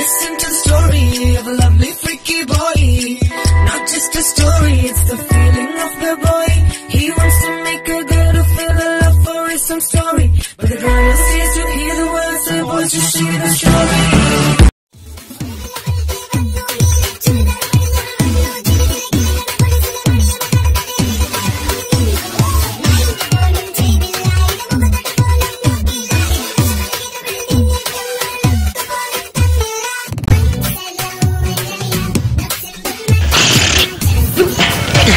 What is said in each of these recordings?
Listen to the story of a lovely freaky boy. Not just a story, it's the feeling of the boy.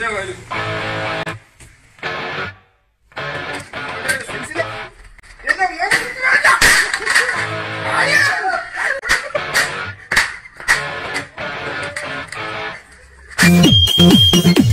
Então, ele... Thank